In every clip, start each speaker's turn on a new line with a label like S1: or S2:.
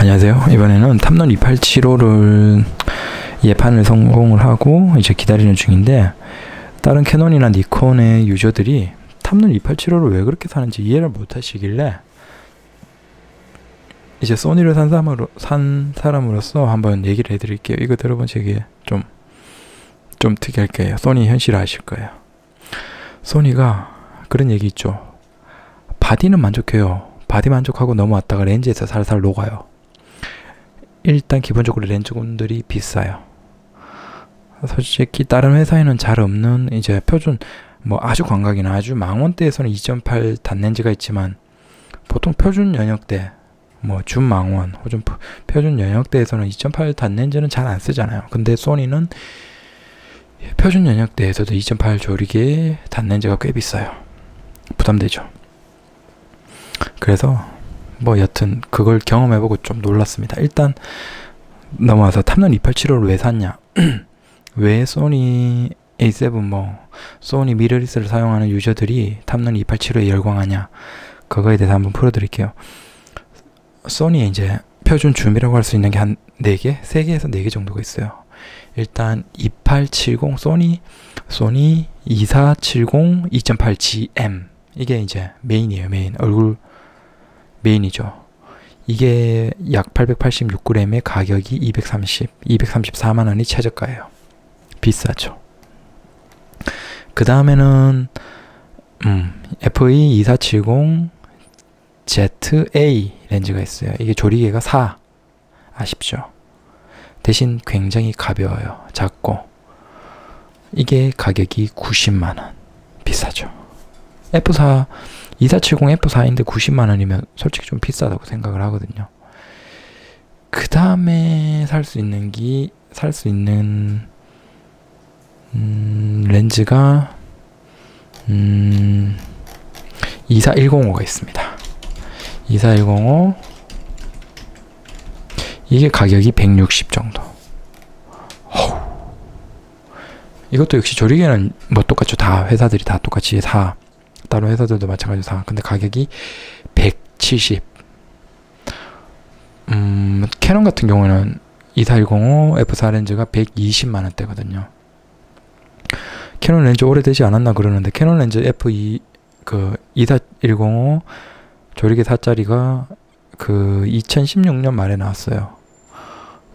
S1: 안녕하세요. 이번에는 탐론 2875를 예판을 성공을 하고 이제 기다리는 중인데 다른 캐논이나 니콘의 유저들이 탐론 2875를 왜 그렇게 사는지 이해를 못 하시길래 이제 소니를 산 사람으로 산 사람으로서 한번 얘기를 해드릴게요. 이거 들어보시기에 좀좀 특이할 거예요. 소니 현실 아실 거예요. 소니가 그런 얘기 있죠. 바디는 만족해요. 바디 만족하고 넘어왔다가 렌즈에서 살살 녹아요. 일단 기본적으로 렌즈군들이 비싸요. 솔직히 다른 회사에는 잘 없는 이제 표준 뭐 아주 광각이나 아주 망원대에서는 2.8 단렌즈가 있지만 보통 표준 영역대 뭐 준망원 혹은 표준 영역대에서는 2.8 단렌즈는 잘 안 쓰잖아요. 근데 소니는 표준 영역대에서도 2.8 조리개 단렌즈가 꽤 비싸요. 부담되죠. 그래서 뭐 여튼 그걸 경험해보고 좀 놀랐습니다. 일단 넘어와서 탐론 2875를 왜 샀냐? 왜 소니 A7 뭐 소니 미러리스를 사용하는 유저들이 탐론 2875에 열광하냐? 그거에 대해서 한번 풀어드릴게요. 소니에 이제 표준 줌이라고 할 수 있는 게 한 4개? 3개에서 4개 정도가 있어요. 일단 2870 소니 소니 2470 2.8GM 이게 이제 메인이에요 메인 얼굴 메인이죠 이게 약 886g에 가격이 230 234만 원이 최저가예요 비싸죠 그 다음에는 음, FE 2470 ZA 렌즈가 있어요 이게 조리개가 4 아쉽죠 대신 굉장히 가벼워요. 작고. 이게 가격이 90만 원. 비싸죠. F4, 2470 F4인데 90만원이면 솔직히 좀 비싸다고 생각을 하거든요. 그 다음에 살 수 있는 게, 살수 있는, 음, 렌즈가, 음, 24105가 있습니다. 24105, 이게 가격이 160 정도. 이것도 역시 조리개는 뭐 똑같죠. 다 회사들이 다 똑같이 사. 다른 회사들도 마찬가지로 사. 근데 가격이 170. 음, 캐논 같은 경우는 2410 F4 렌즈가 120만 원대거든요. 캐논 렌즈 오래되지 않았나 그러는데 캐논 렌즈 F2 그 2410 조리개 4짜리가 그 2016년 말에 나왔어요.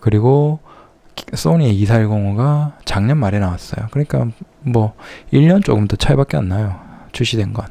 S1: 그리고 소니의 2410가 작년 말에 나왔어요. 그러니까 뭐 1년 조금 더 차이밖에 안 나요. 출시된 건.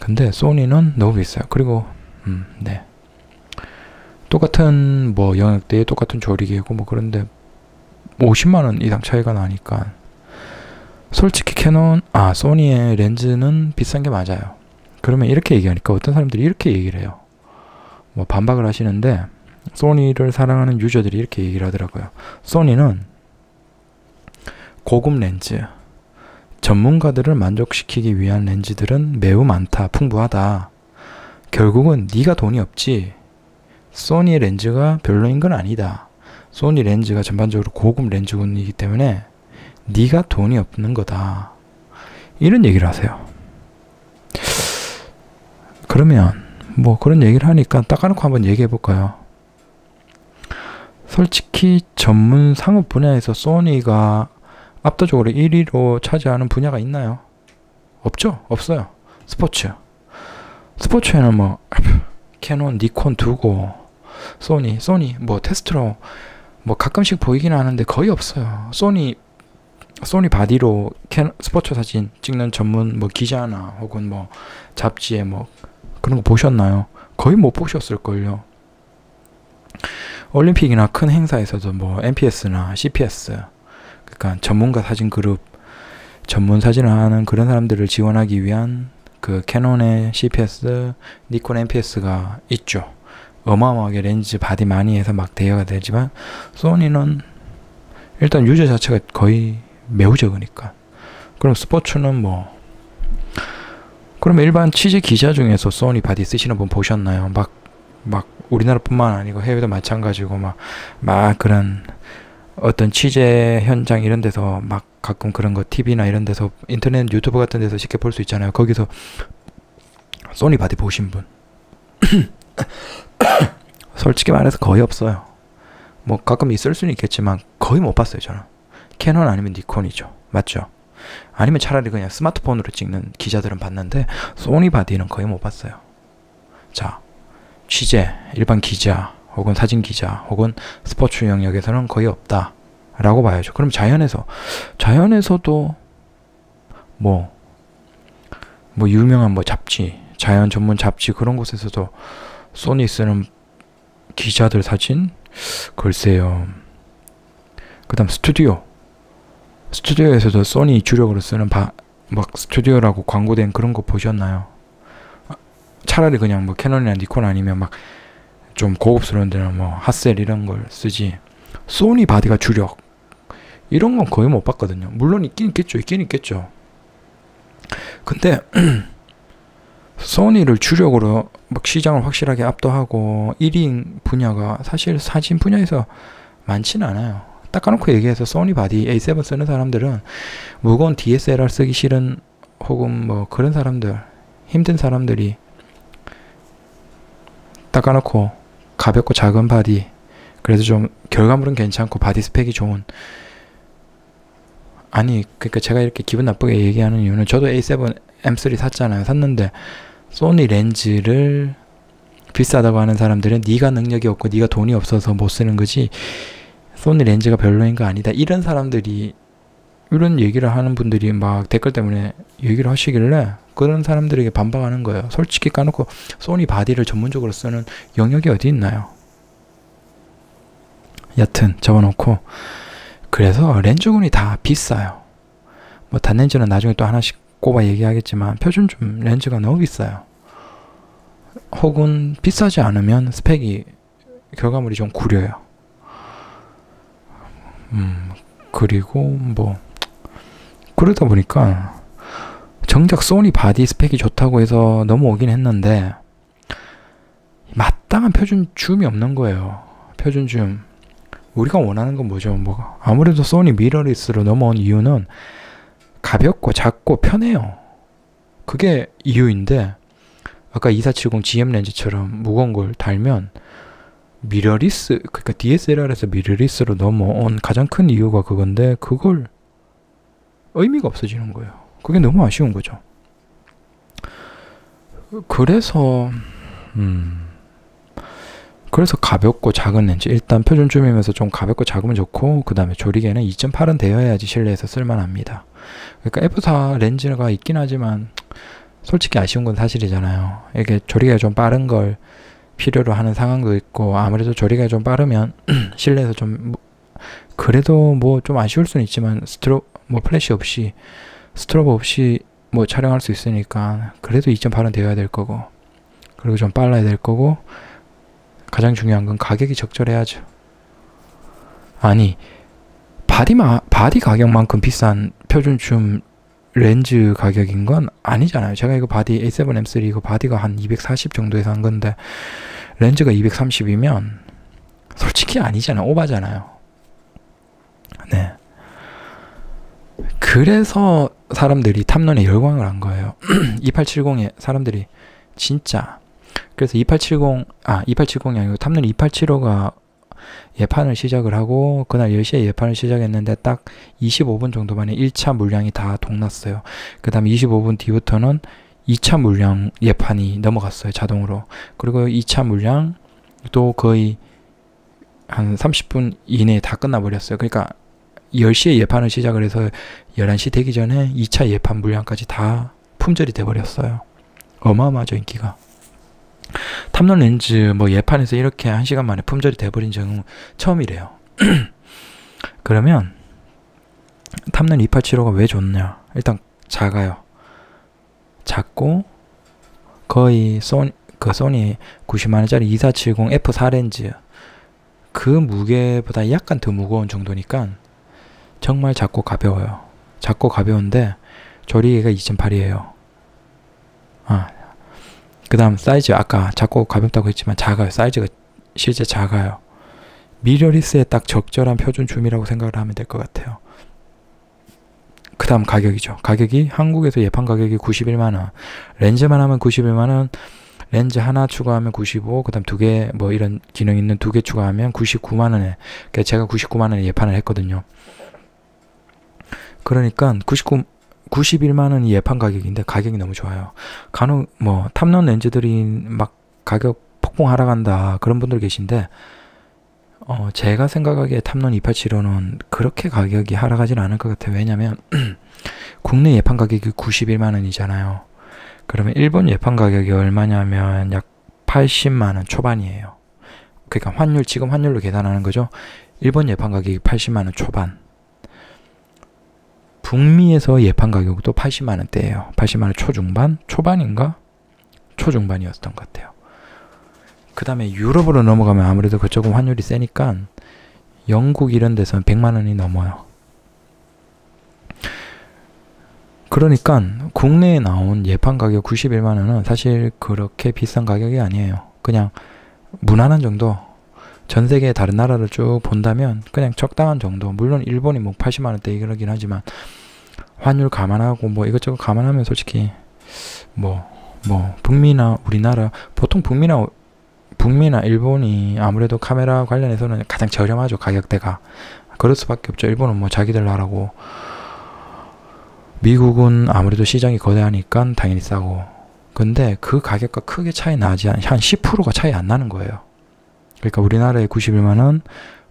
S1: 근데 소니는 너무 비싸요. 그리고 음, 네. 똑같은 뭐 영역대에 똑같은 조리개고 뭐 그런데 50만 원 이상 차이가 나니까 솔직히 캐논 아 소니의 렌즈는 비싼 게 맞아요. 그러면 이렇게 얘기하니까 어떤 사람들이 이렇게 얘기를 해요. 뭐 반박을 하시는데 소니를 사랑하는 유저들이 이렇게 얘기를 하더라고요. 소니는 고급 렌즈, 전문가들을 만족시키기 위한 렌즈들은 매우 많다, 풍부하다. 결국은 네가 돈이 없지. 소니 렌즈가 별로인 건 아니다. 소니 렌즈가 전반적으로 고급 렌즈군이기 때문에 네가 돈이 없는 거다. 이런 얘기를 하세요. 그러면 뭐 그런 얘기를 하니까 닦아놓고 한번 얘기해 볼까요? 솔직히 전문 상업 분야에서 소니가 압도적으로 1위로 차지하는 분야가 있나요? 없죠? 없어요. 스포츠. 스포츠에는 뭐 캐논, 니콘 두고 소니, 소니 뭐 테스트로 뭐 가끔씩 보이긴 하는데 거의 없어요. 소니 소니 바디로 캐 스포츠 사진 찍는 전문 뭐 기자나 혹은 뭐 잡지에 뭐 그런 거 보셨나요? 거의 못 보셨을 걸요. 올림픽이나 큰 행사에서도 뭐 NPS나 CPS 그러니까 전문가 사진 그룹 전문 사진을 하는 그런 사람들을 지원하기 위한 그 캐논의 CPS, 니콘 NPS가 있죠. 어마어마하게 렌즈 바디 많이 해서 막 대여가 되지만 소니는 일단 유저 자체가 거의 매우 적으니까. 그럼 스포츠는 뭐 그럼 일반 취재 기자 중에서 소니 바디 쓰시는 분 보셨나요? 막 막 우리나라뿐만 아니고 해외도 마찬가지고 막 막 그런 어떤 취재 현장 이런 데서 막 가끔 그런 거 TV나 이런 데서 인터넷 유튜브 같은 데서 쉽게 볼 수 있잖아요. 거기서 소니 바디 보신 분 솔직히 말해서 거의 없어요. 뭐 가끔 있을 수는 있겠지만 거의 못 봤어요 저는. 캐논 아니면 니콘이죠. 맞죠? 아니면 차라리 그냥 스마트폰으로 찍는 기자들은 봤는데 소니 바디는 거의 못 봤어요. 자, 취재, 일반 기자 혹은 사진 기자 혹은 스포츠 영역에서는 거의 없다 라고 봐야죠. 그럼 자연에서 자연에서도 뭐뭐 뭐 유명한 뭐 잡지, 자연 전문 잡지 그런 곳에서도 소니 쓰는 기자들 사진 글쎄요. 그 다음 스튜디오 스튜디오에서도 소니 주력으로 쓰는 바, 막 스튜디오라고 광고된 그런 거 보셨나요? 아, 차라리 그냥 뭐 캐논이나 니콘 아니면 막 좀 고급스러운 데는 뭐 핫셀 이런 걸 쓰지 소니 바디가 주력 이런 건 거의 못 봤거든요. 물론 있긴 있겠죠. 있긴 있겠죠. 근데 소니를 주력으로 막 시장을 확실하게 압도하고 1위인 분야가 사실 사진 분야에서 많지는 않아요. 딱 까놓고 얘기해서 소니 바디 A7 쓰는 사람들은 무거운 DSLR 쓰기 싫은 혹은 뭐 그런 사람들 힘든 사람들이 딱 까놓고 가볍고 작은 바디 그래서 좀 결과물은 괜찮고 바디 스펙이 좋은. 아니 그러니까 제가 이렇게 기분 나쁘게 얘기하는 이유는 저도 A7 M3 샀잖아요. 샀는데 소니 렌즈를 비싸다고 하는 사람들은 네가 능력이 없고 네가 돈이 없어서 못 쓰는 거지. 소니 렌즈가 별로인 거 아니다. 이런 사람들이 이런 얘기를 하는 분들이 막 댓글 때문에 얘기를 하시길래 그런 사람들에게 반박하는 거예요. 솔직히 까놓고 소니 바디를 전문적으로 쓰는 영역이 어디 있나요? 여튼 접어놓고 그래서 렌즈군이 다 비싸요. 뭐 단렌즈는 나중에 또 하나씩 꼽아 얘기하겠지만 표준줌 렌즈가 너무 비싸요. 혹은 비싸지 않으면 스펙이 결과물이 좀 구려요. 음, 그리고 뭐 그러다 보니까 정작 소니 바디 스펙이 좋다고 해서 넘어오긴 했는데 마땅한 표준 줌이 없는 거예요. 표준 줌. 우리가 원하는 건 뭐죠? 뭐 아무래도 소니 미러리스로 넘어온 이유는 가볍고 작고 편해요. 그게 이유인데 아까 2470 GM 렌즈처럼 무거운 걸 달면 미러리스 그러니까 DSLR에서 미러리스로 넘어온 가장 큰 이유가 그건데 그걸 의미가 없어지는 거예요. 그게 너무 아쉬운 거죠. 그래서 음 그래서 가볍고 작은 렌즈 일단 표준 줌이면서 좀 가볍고 작으면 좋고 그 다음에 조리개는 2.8은 되어야지 실내에서 쓸만합니다. 그러니까 F4 렌즈가 있긴 하지만 솔직히 아쉬운 건 사실이잖아요. 이게 조리개가 좀 빠른 걸 필요로 하는 상황도 있고 아무래도 조리가 좀 빠르면 실내에서 좀뭐 그래도 뭐 좀 아쉬울 수는 있지만 스트로 뭐 플래시 없이 스트로브 없이 뭐 촬영할 수 있으니까 그래도 2.8은 되어야 될 거고 그리고 좀 빨라야 될 거고 가장 중요한 건 가격이 적절해야죠. 아니 바디마 바디 가격만큼 비싼 표준 줌 렌즈 가격인 건 아니잖아요. 제가 이거 바디 A7M3 이거 바디가 한 240 정도에서 한 건데 렌즈가 230이면 솔직히 아니잖아요. 오바잖아요. 네. 그래서 사람들이 탐론에 열광을 한 거예요. 2870에 사람들이 진짜 그래서 2870 아 2870이 아니고 탐론 2875가 예판을 시작을 하고 그날 10시에 예판을 시작했는데 딱 25분 정도 만에 1차 물량이 다 동났어요. 그 다음 25분 뒤부터는 2차 물량 예판이 넘어갔어요. 자동으로. 그리고 2차 물량도 거의 한 30분 이내에 다 끝나버렸어요. 그러니까 10시에 예판을 시작을 해서 11시 되기 전에 2차 예판 물량까지 다 품절이 돼버렸어요. 어마어마하죠, 인기가. 탐론 렌즈 뭐 예판에서 이렇게 한 시간 만에 품절이 돼버린 적은 처음이래요. 그러면 탐론 2875가 왜 좋냐? 일단 작아요. 작고 거의 소니 그 소니 90만 원짜리 2470 F4 렌즈 그 무게보다 약간 더 무거운 정도니까 정말 작고 가벼워요. 작고 가벼운데 조리개가 2.8이에요. 아, 그 다음 사이즈 아까 작고 가볍다고 했지만 작아요. 사이즈가 실제 작아요. 미러리스에 딱 적절한 표준 줌이라고 생각을 하면 될 것 같아요. 그 다음 가격이죠. 가격이 한국에서 예판 가격이 91만원. 렌즈만 하면 91만원. 렌즈 하나 추가하면 95, 그 다음 두 개 뭐 이런 기능 있는 두 개 추가하면 99만 원에 그러니까 제가 99만 원에 예판을 했거든요. 그러니까 99 91만 원 이 예판 가격인데 가격이 너무 좋아요. 간혹 뭐 탑런 렌즈들이 막 가격 폭풍 하락한다 그런 분들 계신데 어 제가 생각하기에 탐론 2875는 그렇게 가격이 하락하진 않을 것 같아요. 왜냐면 국내 예판 가격이 91만 원이잖아요. 그러면 일본 예판 가격이 얼마냐면 약 80만 원 초반이에요. 그러니까 환율 지금 환율로 계산하는 거죠. 일본 예판 가격이 80만 원 초반. 북미에서 예판 가격도 80만 원대예요. 80만 원 초중반, 초반인가? 초중반이었던 것 같아요. 그 다음에 유럽으로 넘어가면 아무래도 그쪽은 환율이 세니까 영국 이런 데서는 100만 원이 넘어요. 그러니까 국내에 나온 예판 가격 91만 원은 사실 그렇게 비싼 가격이 아니에요. 그냥 무난한 정도. 전 세계 다른 나라를 쭉 본다면 그냥 적당한 정도. 물론 일본이 뭐 80만 원대 이러긴 하지만 환율 감안하고 뭐 이것저것 감안하면 솔직히 뭐뭐 뭐 북미나 우리나라 보통 북미나 북미나 일본이 아무래도 카메라 관련해서는 가장 저렴하죠 가격대가. 그럴 수밖에 없죠. 일본은 뭐 자기들 나라고. 미국은 아무래도 시장이 거대하니까 당연히 싸고. 근데 그 가격과 크게 차이 나지 않, 한 10%가 차이 안 나는 거예요. 그러니까 우리나라에 91만원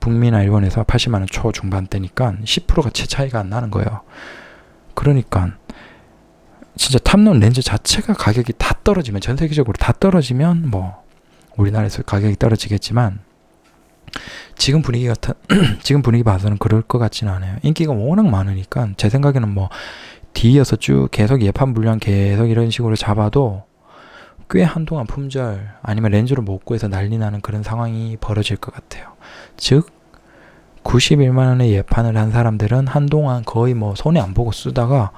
S1: 북미나 일본에서 80만원 초중반대니까 10%가 채 차이가 안 나는 거예요 그러니까 진짜 탑론 렌즈 자체가 가격이 다 떨어지면 전 세계적으로 다 떨어지면 뭐 우리나라에서 가격이 떨어지겠지만 지금 분위기 같은 지금 분위기 봐서는 그럴 것 같지는 않아요. 인기가 워낙 많으니까 제 생각에는 뭐 D여서 쭉 계속 예판 분량 계속 이런 식으로 잡아도 꽤 한동안 품절 아니면 렌즈를 못 구해서 난리 나는 그런 상황이 벌어질 것 같아요. 즉 91만 원의 예판을 한 사람들은 한동안 거의 뭐 손에 안 보고 쓰다가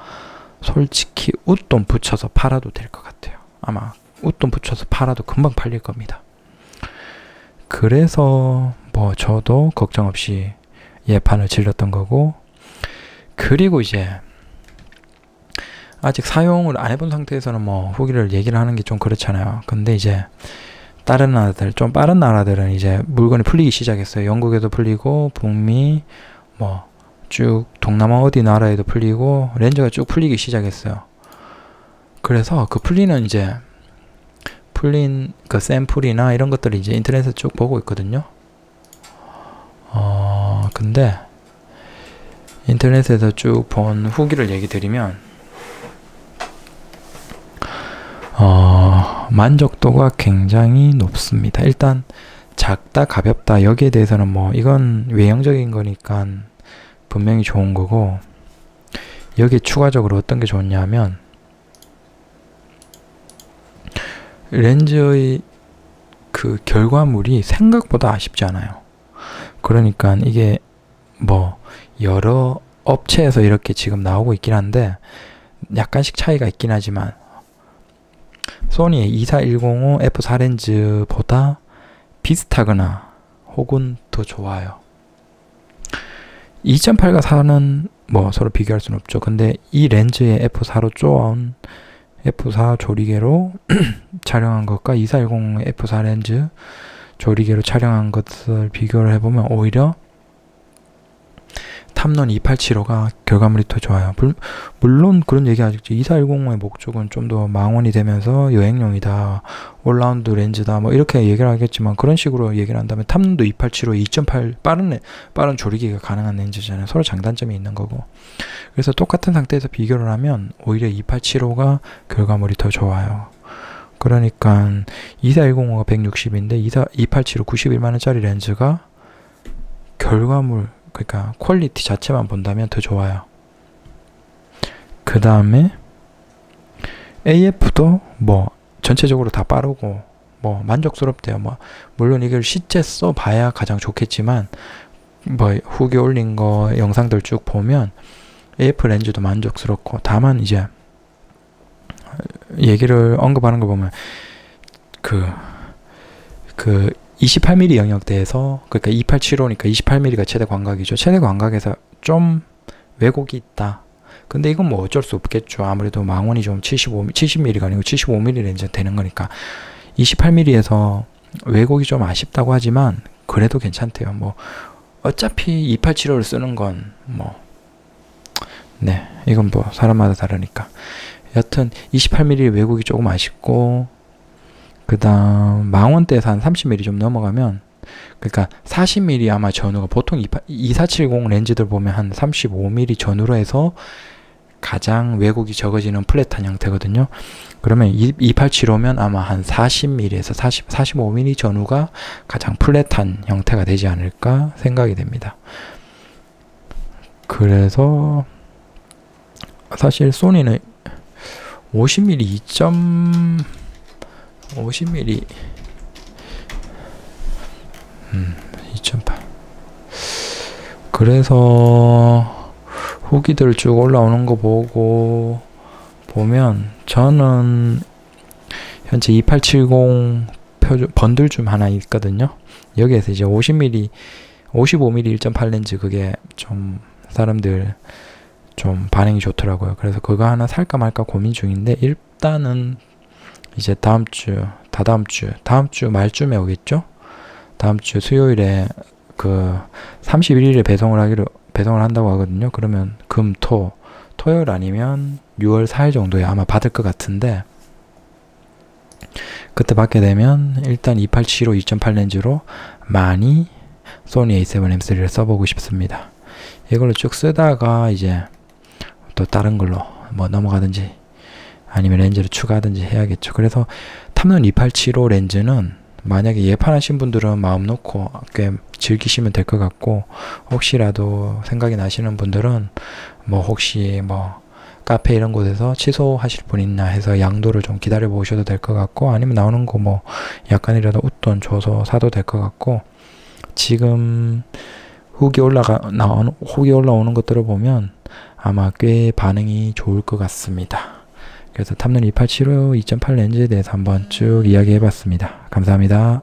S1: 솔직히 웃돈 붙여서 팔아도 될 것 같아요. 아마 웃돈 붙여서 팔아도 금방 팔릴 겁니다. 그래서 뭐 저도 걱정 없이 예판을 질렀던 거고 그리고 이제 아직 사용을 안 해본 상태에서는 뭐 후기를 얘기를 하는 게 좀 그렇잖아요. 근데 이제 다른 나라들 좀 빠른 나라들은 이제 물건이 풀리기 시작했어요. 영국에도 풀리고 북미 뭐 쭉 동남아 어디 나라에도 풀리고 렌즈가 쭉 풀리기 시작했어요. 그래서 그 풀리는 이제 풀린 그 샘플이나 이런 것들을 이제 인터넷에 쭉 보고 있거든요. 어, 근데 인터넷에서 쭉 본 후기를 얘기 드리면 어, 만족도가 굉장히 높습니다. 일단 작다 가볍다 여기에 대해서는 뭐 이건 외형적인 거니까 분명히 좋은 거고 여기 추가적으로 어떤 게 좋냐면 렌즈의 그 결과물이 생각보다 아쉽지 않아요. 그러니까 이게 뭐 여러 업체에서 이렇게 지금 나오고 있긴 한데 약간씩 차이가 있긴 하지만 소니의 24105 F4 렌즈보다 비슷하거나 혹은 더 좋아요. 2.8과 4는 뭐 서로 비교할 수는 없죠. 근데 이 렌즈의 F4로 쪼아온 F4 조리개로 촬영한 것과 2410 F4 렌즈 조리개로 촬영한 것을 비교를 해보면 오히려 탐론 2875가 결과물이 더 좋아요. 물론 그런 얘기 아직죠. 2410의 목적은 좀 더 망원이 되면서 여행용이다. 올라운드 렌즈다. 뭐 이렇게 얘기를 하겠지만 그런 식으로 얘기를 한다면 탐론도 2875 2.8 빠른 빠른 조리기가 가능한 렌즈잖아요. 서로 장단점이 있는 거고. 그래서 똑같은 상태에서 비교를 하면 오히려 2875가 결과물이 더 좋아요. 그러니까 2410호가 160인데 24, 2875 91만 원짜리 렌즈가 결과물 그러니까 퀄리티 자체만 본다면 더 좋아요. 그 다음에 AF도 뭐 전체적으로 다 빠르고 뭐 만족스럽대요. 뭐 물론 이걸 실제 써봐야 가장 좋겠지만 뭐 후기 올린 거 영상들 쭉 보면 AF 렌즈도 만족스럽고 다만 이제 얘기를 언급하는 거 보면 그 그 28mm 영역대에서 그러니까 2875니까 28mm가 최대 광각이죠. 최대 광각에서 좀 왜곡이 있다. 근데 이건 뭐 어쩔 수 없겠죠. 아무래도 망원이 좀 75, 70mm가 아니고 75mm 렌즈 되는 거니까 28mm에서 왜곡이 좀 아쉽다고 하지만 그래도 괜찮대요. 뭐 어차피 2875를 쓰는 건 뭐 네, 이건 뭐 사람마다 다르니까. 여튼 28mm 왜곡이 조금 아쉽고 그 다음 망원대에서 한 30mm 좀 넘어가면 그러니까 40mm 아마 전후가 보통 2470 렌즈들 보면 한 35mm 전후로 해서 가장 왜곡이 적어지는 플랫한 형태거든요. 그러면 2875면 아마 한 40mm에서 40, 45mm 전후가 가장 플랫한 형태가 되지 않을까 생각이 됩니다. 그래서 사실 소니는 50mm 2. 50mm 음, 2.8 그래서 후기들 쭉 올라오는 거 보고 보면 저는 현재 2870 표준 번들 중 하나 있거든요. 여기에서 이제 50mm, 55mm 1.8 렌즈 그게 좀 사람들 좀 반응이 좋더라고요. 그래서 그거 하나 살까 말까 고민 중인데 일단은 이제 다음 주, 다다음 주, 다음 주 말쯤에 오겠죠? 다음 주 수요일에 그 31일에 배송을 하기로 배송을 한다고 하거든요. 그러면 금, 토, 토요일 아니면 6월 4일 정도에 아마 받을 것 같은데 그때 받게 되면 일단 2875 2.8 렌즈로 많이 소니 A7M3를 써보고 싶습니다. 이걸로 쭉 쓰다가 이제 또 다른 걸로 뭐 넘어가든지 아니면 렌즈를 추가하든지 해야겠죠. 그래서 탐론 2875 렌즈는 만약에 예판하신 분들은 마음 놓고 꽤 즐기시면 될 것 같고 혹시라도 생각이 나시는 분들은 뭐 혹시 뭐 카페 이런 곳에서 취소하실 분 있나 해서 양도를 좀 기다려 보셔도 될 것 같고 아니면 나오는 거 뭐 약간이라도 웃돈 줘서 사도 될 것 같고 지금 후기 올라가 나오는 후기 올라오는 것들을 보면 아마 꽤 반응이 좋을 것 같습니다. 그래서 탐론 2875 2.8 렌즈에 대해서 한번 쭉 이야기해 봤습니다. 감사합니다.